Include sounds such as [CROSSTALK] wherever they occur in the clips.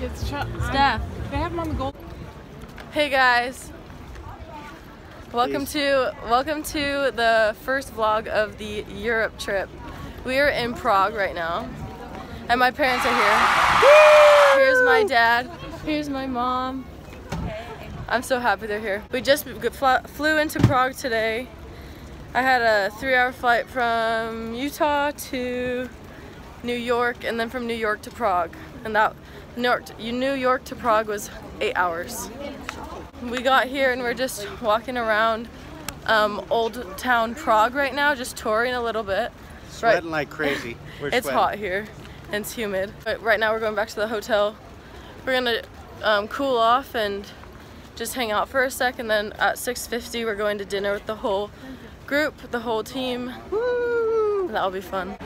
It's tr- Steph. They have them on the gold. Hey guys. Welcome Peace. to welcome to the first vlog of the Europe trip. We are in Prague right now, and my parents are here. Here's my dad. Here's my mom. I'm so happy they're here. We just fl- flew into Prague today. I had a three-hour flight from Utah to New York, and then from New York to Prague, and that New York, New York to Prague was eight hours. We got here and we're just walking around um, Old Town Prague right now, just touring a little bit. Sweating like crazy. [LAUGHS] It's sweating. hot here and it's humid. But right now we're going back to the hotel. We're gonna um, cool off and just hang out for a sec, and then at 6:50 we're going to dinner with the whole group, the whole team. Woo! That'll be fun.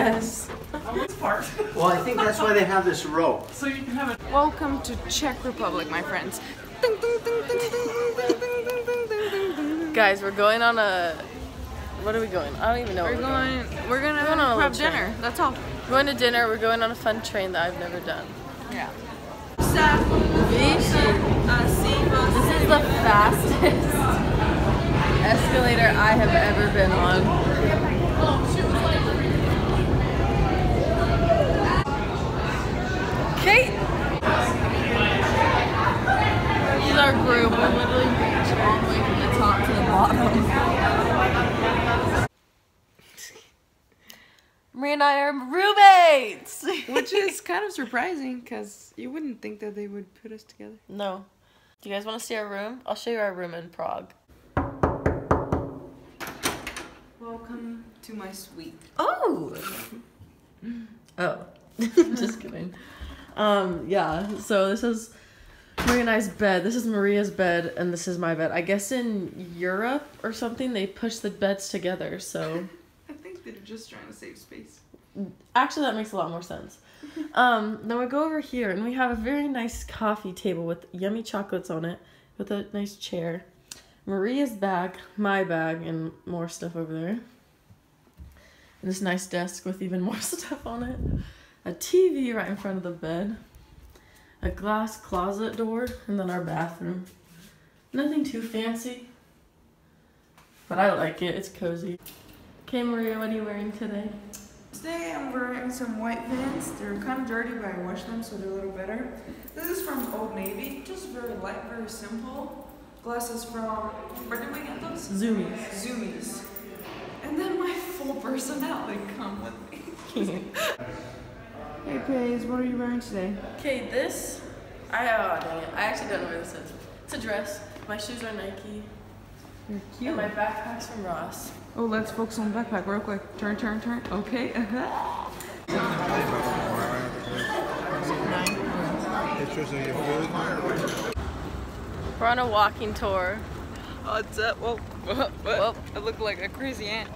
Yes. Well, I think that's why they have this rope. So you can have it. Welcome to Czech Republic, my friends. Guys, we're going on a. What are we going? I don't even know. We're, we're going, going, We're gonna we're going on a dinner. Train. That's all. We're going to dinner. We're going on a fun train that I've never done. Yeah. This is the fastest escalator I have ever been on. Our group. We literally reach all the way from the top to the bottom. Maria and I are roommates! Which is kind of surprising because you wouldn't think that they would put us together. No. Do you guys want to see our room? I'll show you our room in Prague. Welcome to my suite. Oh. [LAUGHS] Oh. [LAUGHS] Just kidding. Um, yeah, so this is And I's bed. This is Maria's bed, and this is my bed. I guess in Europe or something, they push the beds together, so. [LAUGHS] I think they're just trying to save space. Actually, that makes a lot more sense. [LAUGHS] Um, then we go over here, and we have a very nice coffee table with yummy chocolates on it, with a nice chair. Maria's bag, my bag, and more stuff over there. And this nice desk with even [LAUGHS] more stuff on it. A TV right in front of the bed. A glass closet door, and then our bathroom. Nothing too fancy. But I like it, it's cozy. Okay, Maria, what are you wearing today? Today I'm wearing some white pants. They're kind of dirty, but I washed them so they're a little better. This is from Old Navy, just very light, very simple. Glasses from, where did we get those? Zumiez. Zumiez. And then my full personality come with me. [LAUGHS] [LAUGHS] Hey Paige, what are you wearing today? Okay, this, I, oh dang it, I actually don't know where this is. It's a dress. My shoes are Nike. You're And my backpack's from Ross. Oh, let's focus on the backpack real quick. Turn, turn, turn. Okay. Uh-huh. Pictures of your food. We're on a walking tour. What's up? Whoa. Whoa. Whoa. I look like a crazy ant.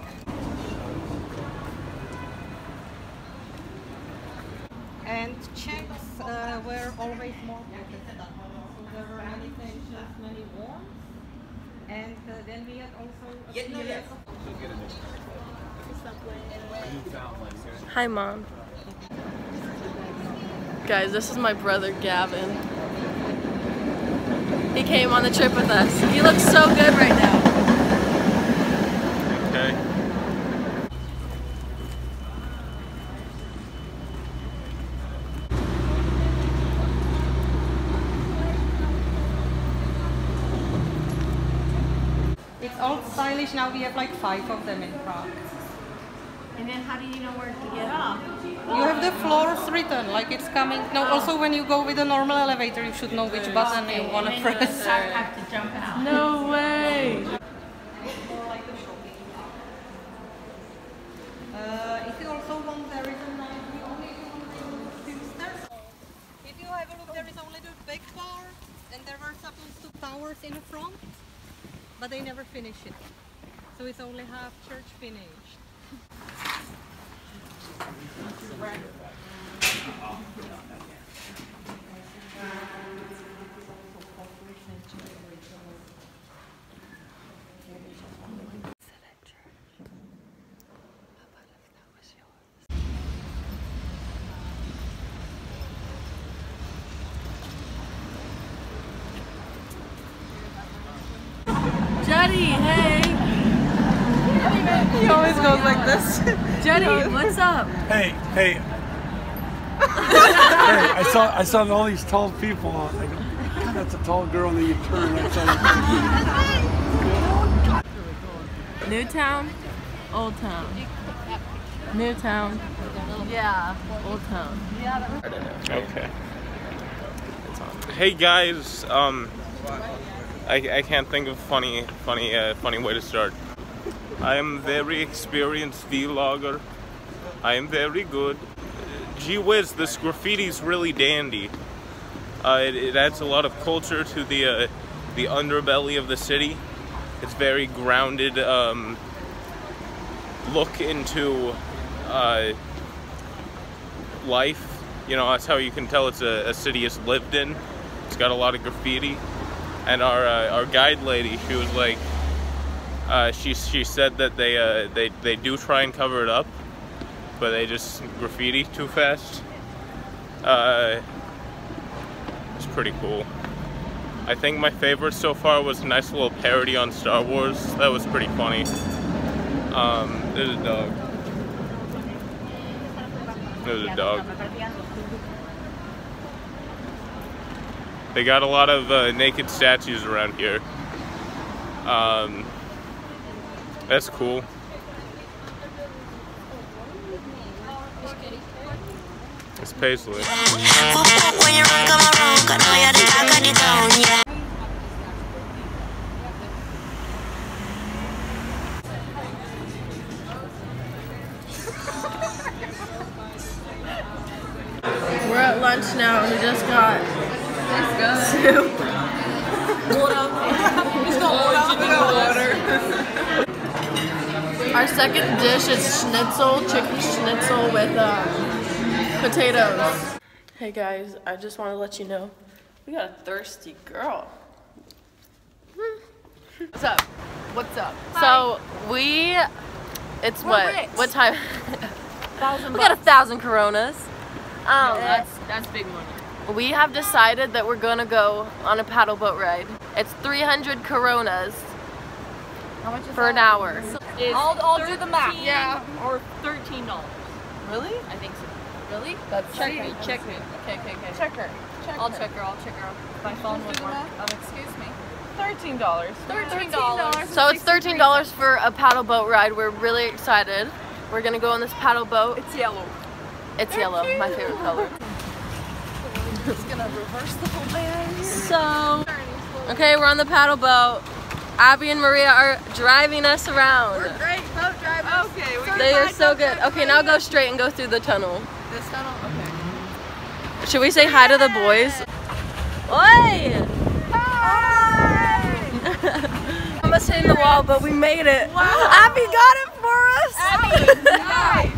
And Czechs uh, were always more protestant. So there were many tensions, many wars. And uh, then we had also a period of Hi, Mom. Guys, this is my brother Gavin. He came on the trip with us. He looks so good right now. Okay. Old. Now we have like five of them in Prague. And then how do you know where to get off? You have the floors written, like it's coming. No, also when you go with a normal elevator, you should know which button you want to And you press. have have to jump out. No way. Uh, if you also want, there is a nice, we only do two stairs. If you have a look, there is only the big bar, and there were supposed to towers in the front, but they never finished it. So it's only half church finished hey. [LAUGHS] He always goes like this. [LAUGHS] Jenny, [LAUGHS] what's up? Hey, hey. hey, I saw I saw all these tall people. I go, God, that's a tall girl. And then you turn. And I saw New town, old town. New town. Yeah, old town. Okay. Hey guys, um, I, I can't think of funny funny uh, funny way to start. I am very experienced vlogger. I am very good. Gee whiz, this graffiti's really dandy. Uh, it, it adds a lot of culture to the uh, the underbelly of the city. It's very grounded um, look into uh, life. You know, that's how you can tell it's a, a city it's lived in. It's got a lot of graffiti. And our uh, our guide lady, she was like, uh, she she said that they uh, they they do try and cover it up, but they just graffiti too fast. Uh, it's pretty cool. I think my favorite so far was a nice little parody on Star Wars. That was pretty funny. Um, there's a dog. There's a dog. They got a lot of uh, naked statues around here. Um, that's cool. It's Paisley. We're at lunch now and we just got soup. Our second dish is schnitzel, chicken schnitzel with um, potatoes. Hey guys, I just want to let you know we got a thirsty girl. What's up? What's up? So we, it's what? rich. What time? we got a thousand Coronas. Um, That's that's big money. we have decided that we're gonna go on a paddle boat ride. It's 300 Coronas How much is for an hour. I'll, I'll do the math. Yeah. Or thirteen dollars. Really? I think so. Really? That's Check me. Check me. Okay. Okay. Okay. Check her. Check I'll her. check her. I'll check her. My phone won't work. Um, excuse me. Thirteen dollars. Thirteen dollars. So it's thirteen dollars for a paddle boat ride. We're really excited. We're gonna go on this paddle boat. It's yellow. It's yellow, my favorite color. [LAUGHS] It's gonna reverse the whole thing. So, okay, we're on the paddle boat. Abby and Maria are driving us around. Great boat driver. Okay, we They are so good. Okay, now go straight and go through the tunnel. this tunnel. Okay. Should we say hi to the boys? Oi! Hi! [LAUGHS] Almost hitting the wall, but we made it. Abby got it for us. Abby, [LAUGHS] Nice.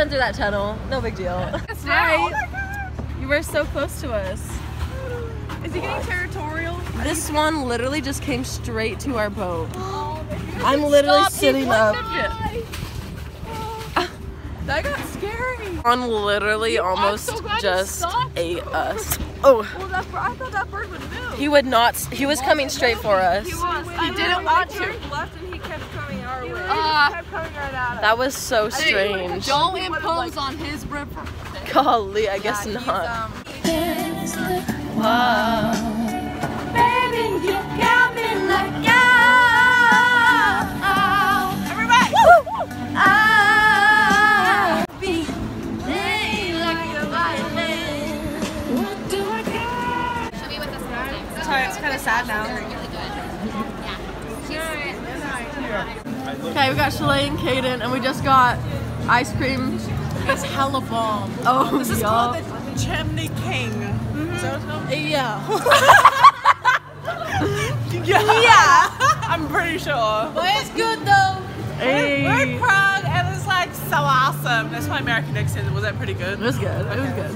Went through that tunnel. No big deal. [LAUGHS] That's right. Oh you were so close to us. Is he getting territorial? This swan literally just came straight to our boat. Oh, I'm literally sitting up. [LAUGHS] That got scary. On literally almost so just stopped. ate [LAUGHS] us. Oh, Well, that, I thought that bird would move. he would not. s- He was coming straight for us. He was. He didn't want to. left and he kept coming our way. Uh, kept coming right at us. That was so strange. don't impose on his river. Golly, I guess He's, not. um, Sorry, it's kind of sad now. Okay, we got Shalay and Kaden, and we just got ice cream. it's hella bomb. Oh, this is called the Chimney King. [LAUGHS] Yeah. Yeah, I'm pretty sure. But it's good though. Hey. We're in Prague and it's like so awesome. That's my American accent. Was that pretty good? It was good. It was good.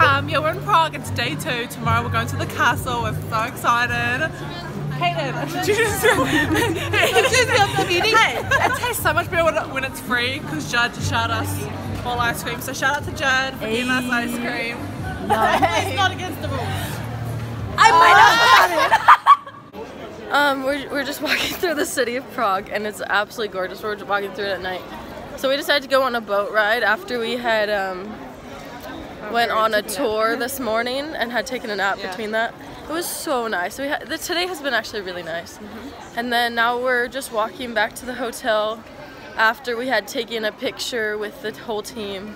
Um, yeah, we're in Prague. It's day two. Tomorrow we're going to the castle. We're so excited. Hayden, Jesus. hey, it tastes so much better when, it, when it's free because Judd just shot us all ice cream. So shout out to Judd for getting us ice cream. No. it's not against the rules. I might oh. have it. um, we're, we're just walking through the city of Prague, and it's absolutely gorgeous. We're just walking through it at night. So we decided to go on a boat ride after we had um, went on a tour this morning and had taken a nap between that. It was so nice. We the, today has been actually really nice. Mm-hmm. And then now we're just walking back to the hotel after we had taken a picture with the whole team,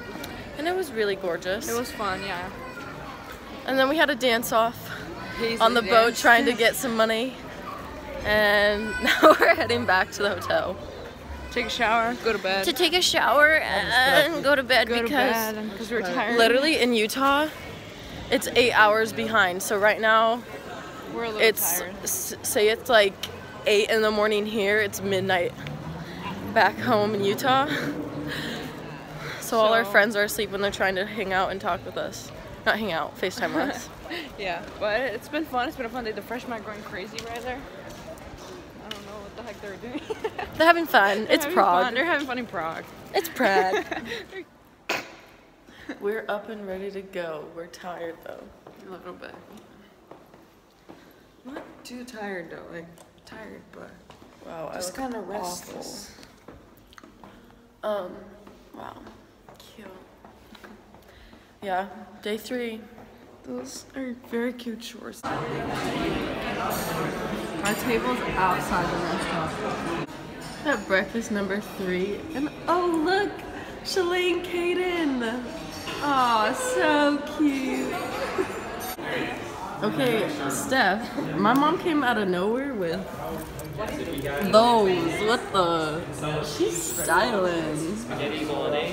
and it was really gorgeous. It was fun, yeah. And then we had a dance off on the boat trying to [LAUGHS] get some money. And [LAUGHS] now we're heading back to the hotel Take a shower, go to bed. to take a shower and go to bed go to because bed because we're tired. literally in Utah, it's eight hours behind. So right now, we're a little it's tired. s- say it's like eight in the morning here. It's midnight back home in Utah. So all our friends are asleep when they're trying to hang out and talk with us. Not hang out, FaceTime with us. [LAUGHS] Yeah, but it's been fun. It's been a fun day. The freshmen are going crazy right there. I don't know what the heck they're doing. They're having fun. They're It's having Prague. Fun. They're having fun in Prague. It's Prague. [LAUGHS] We're up and ready to go. We're tired though. A little bit. Not too tired though, like tired, but Wow, just kind of awful. restless. Um, wow, cute. Yeah, day three. Those are very cute shorts. Our table's outside the restaurant. At breakfast number three, and oh look, Shalane Kaden. Oh, so cute. Okay, Steph, my mom came out of nowhere with those. What the? She's styling.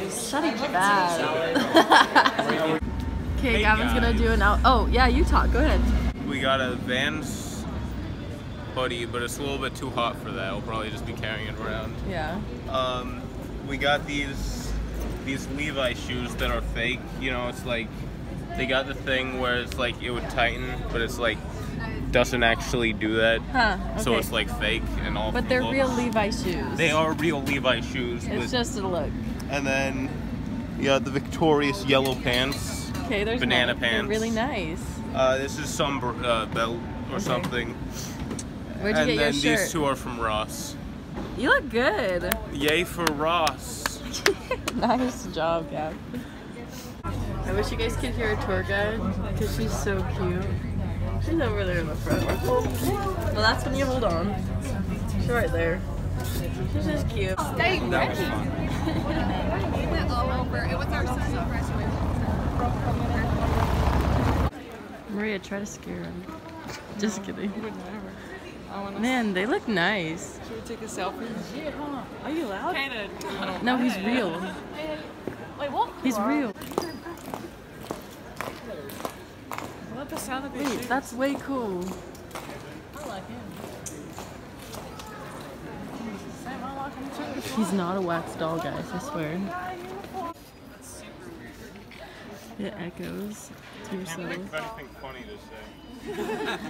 Shut it bad. [LAUGHS] okay, Gavin's gonna do an out. Oh, yeah, you talk. Go ahead. We got a Vans hoodie, but it's a little bit too hot for that. We'll probably just be carrying it around. Yeah. Um, we got these these Levi shoes that are fake. You know, it's like they got the thing where it's like it would tighten, but it's like doesn't actually do that. Huh. So it's like fake and all. But they're looks. real Levi shoes. They are real Levi shoes. It's with, just a look. and then yeah, the victorious yellow pants. Okay, there's Banana nice. They're pants. really nice. Uh, this is some uh, belt or something. Where'd you and get your then these two are from Ross. You look good. Yay for Ross. [LAUGHS] nice job, Gab. I wish you guys could hear our tour guide because she's so cute. She's over there in the front. Well, that's when you hold on. She's right there. She's just cute. Stay ready. [LAUGHS] we went all over. It was our son's graduation. Maria, try to scare him. Just kidding. Whatever. Man, they look nice. Should we take a selfie? Are you loud? Kaden, No, he's real. [LAUGHS] Wait, what? He's real. I love the sound of Wait, shoes. that's way cool. I like him. He's not a wax doll, guys, I swear. It echoes to yourself. anything funny to say. [LAUGHS]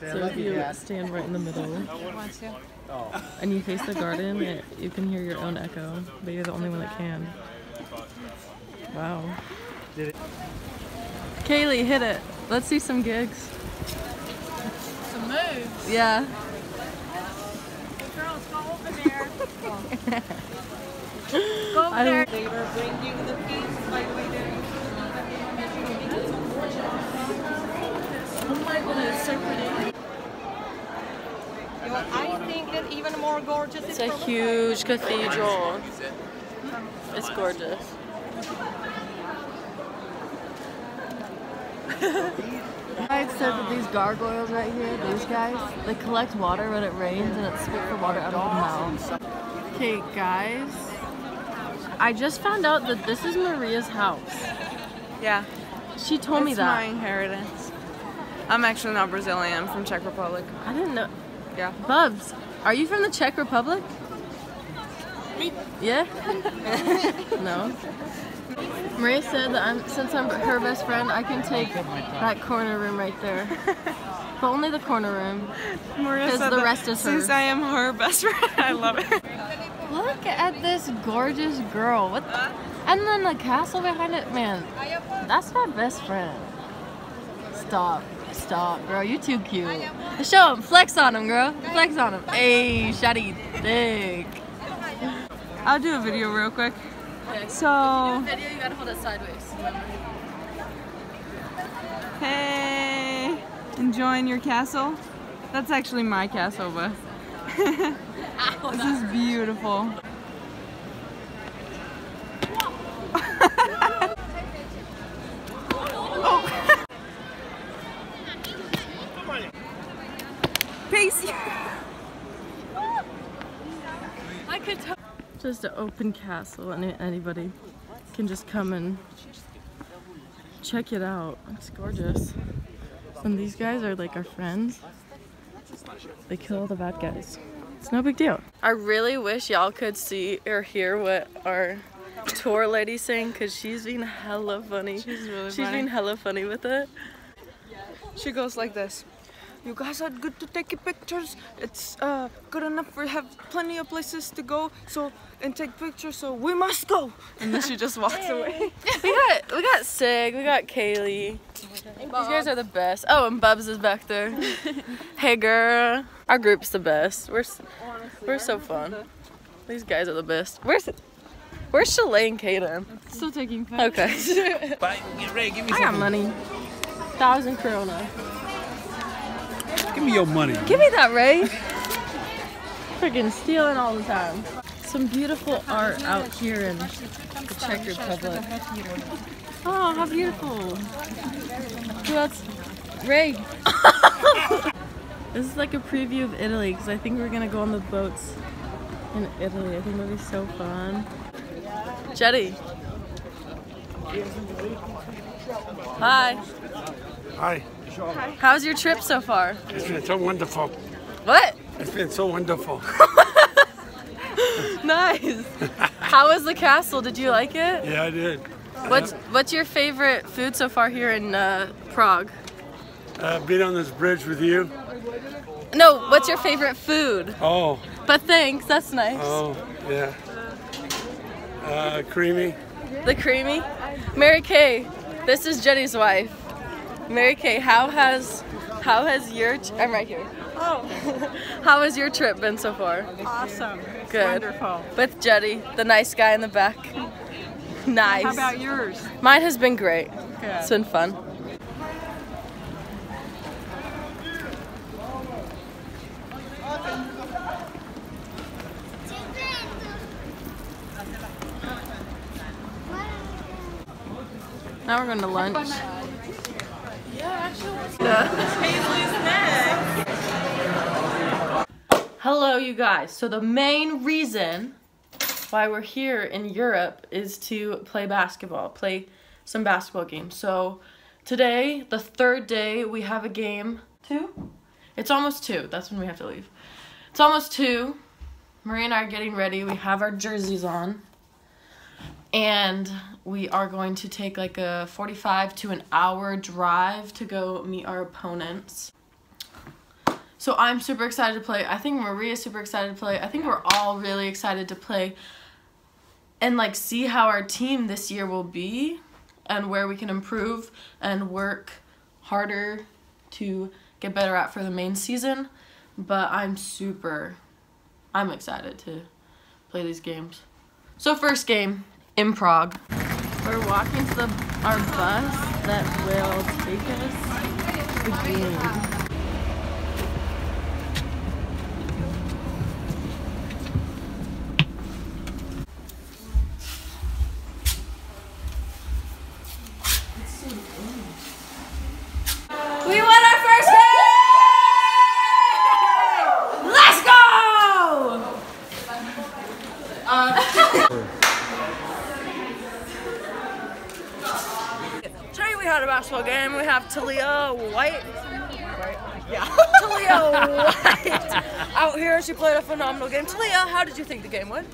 So if you stand right in the middle oh. and you face the garden, it, you can hear your own echo, but you're the only one that can. Wow. Kaylee, hit it. Let's see some gigs. Some moves. Yeah. Girls, go over there. [LAUGHS] go I there. They were bringing the piece by the way they're Oh my goodness, it's so pretty. You know, I think that even more gorgeous It's a huge cathedral. It's gorgeous. I said that these gargoyles right here, these guys, they collect water when it rains and it spits the water out of the mouth. Okay, guys. I just found out that this is Maria's house. Yeah. She told me that. it's my inheritance. I'm actually not Brazilian. I'm from Czech Republic. I didn't know. Yeah. Bubs, are you from the Czech Republic? Me. Yeah? [LAUGHS] no. Maria said that I'm, since I'm her best friend, I can take that corner room right there. [LAUGHS] but only the corner room. Maria 'Cause said the that rest is Since hers. I am her best friend, [LAUGHS] I love it. Look at this gorgeous girl. What? The? And then the castle behind it, man. That's my best friend. Stop. Stop, girl. You're too cute. Show him. Flex on him, girl. Flex on him. Hey, shawty thick. I'll do a video real quick. So, Video, you gotta hold it sideways. hey, enjoying your castle? That's actually my castle, but [LAUGHS] this is beautiful. oh. [LAUGHS] Pace. I could. Just an open castle, and anybody can just come and check it out. It's gorgeous. And these guys are like our friends. They kill all the bad guys. It's no big deal. I really wish y'all could see or hear what our tour lady's saying because she's being hella funny. She's really She's funny. being hella funny with it. She goes like this. You guys are good to take your pictures. It's uh, good enough. We have plenty of places to go, so and take pictures. So we must go. And then she just walks away. [LAUGHS] We got we got Sig, we got Kaylee. These guys are the best. Oh, and Bubs is back there. [LAUGHS] hey girl. Our group's the best. We're s- we're so fun. These guys are the best. Where's Where's Shalane and Kaden? Still taking photos. Okay. [LAUGHS] I got money. Thousand krona. Give me your money. Give me that, Ray. Freaking stealing all the time. Some beautiful art out here in the Czech Republic. Oh, how beautiful. Who else? Ray. [LAUGHS] this is like a preview of Italy because I think we're gonna go on the boats in Italy. I think it'll be so fun. Jetty. Hi. Hi. How's your trip so far? It's been so wonderful. What? It's been so wonderful. [LAUGHS] Nice. How was the castle? Did you like it? Yeah, I did. What's What's your favorite food so far here in uh, Prague? Uh, being on this bridge with you. No, what's your favorite food? Oh, But thanks, that's nice. oh, yeah. Uh, creamy. The creamy. Mary Kay, this is Jenny's wife. Mary Kay, how has how has your t- I'm right here. Oh, [LAUGHS] How has your trip been so far? awesome. Good. Wonderful. With Jetty, the nice guy in the back. Nice. How about yours? Mine has been great. Good. It's been fun. Going to lunch. Hello, you guys. So the main reason why we're here in Europe is to play basketball, play some basketball games. So today, the third day, we have a game. Two? It's almost two. That's when we have to leave. It's almost two. Marie and I are getting ready. We have our jerseys on. And we are going to take like a 45 to an hour drive to go meet our opponents. So I'm super excited to play. I think Maria's super excited to play. I think we're all really excited to play and like see how our team this year will be and where we can improve and work harder to get better at for the main season. But I'm super I'm excited to play these games. So first game in Prague. We're walking to the our bus that will take us to the game. We won our first game! Let's go! Today we had a basketball game. We have Talia White. Yeah. Talia White [LAUGHS] out here. She played a phenomenal game. Talia, how did you think the game went?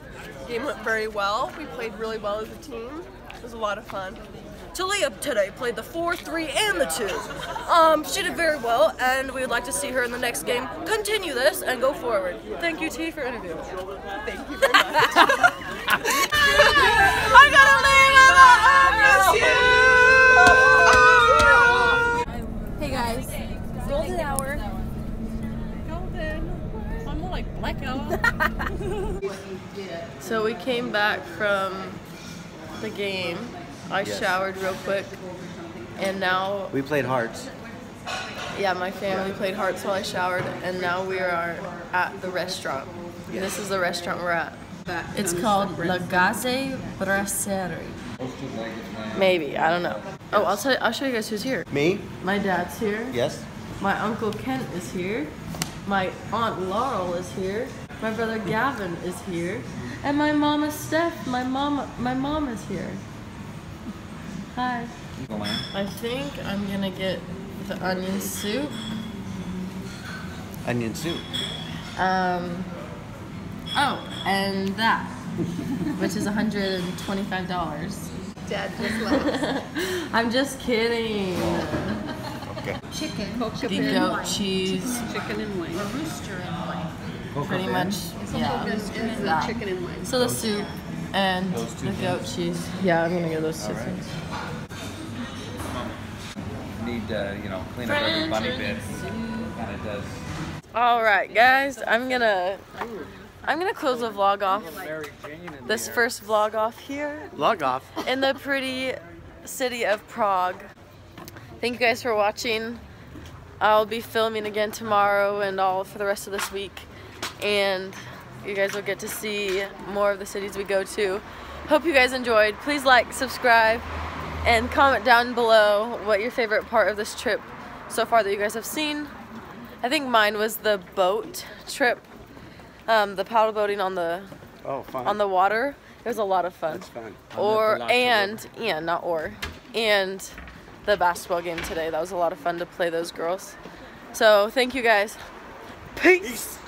The game went very well. We played really well as a team. It was a lot of fun. Talia today played the 4, 3, and the 2. Um, she did very well, and we would like to see her in the next game continue this and go forward. Thank you, T, for interviewing. Thank you very much. [LAUGHS] like black hour. So we came back from the game. I Yes. showered real quick, and now We played hearts. Yeah, my family played hearts while I showered, and now we are at the restaurant. This is the restaurant we're at. It's called La Gaze Brasserie. Maybe I don't know. Oh, I'll tell. I'll show you guys who's here. Me? My dad's here. Yes. My uncle Kent is here. My aunt Laurel is here. My brother Gavin is here, and my mama Steph. My mama. My mom is here. Hi. I think I'm gonna get the onion soup. Onion soup. Um, oh, and that, which is $125. Dad just left. [LAUGHS] I'm just kidding. Okay. Chicken. The goat cheese, Chicken and wing, rooster and wings. pretty much. Yeah. that. Chicken and wings. So the soup and the goat cheese. Yeah, I'm gonna get those two things. need to, you know, clean up every bunny bit. Kind of does. All right, guys, I'm gonna I'm gonna close the vlog off. This first vlog off here. Vlog off. in the pretty city of Prague. Thank you guys for watching. I'll be filming again tomorrow and all for the rest of this week. And you guys will get to see more of the cities we go to. Hope you guys enjoyed. Please like, subscribe, and comment down below what your favorite part of this trip so far that you guys have seen. I think mine was the boat trip, um, the paddle boating on the Oh, on the water. It was a lot of fun. That's fun. Or and yeah, not or and the basketball game today. That was a lot of fun to play those girls. So thank you guys. Peace.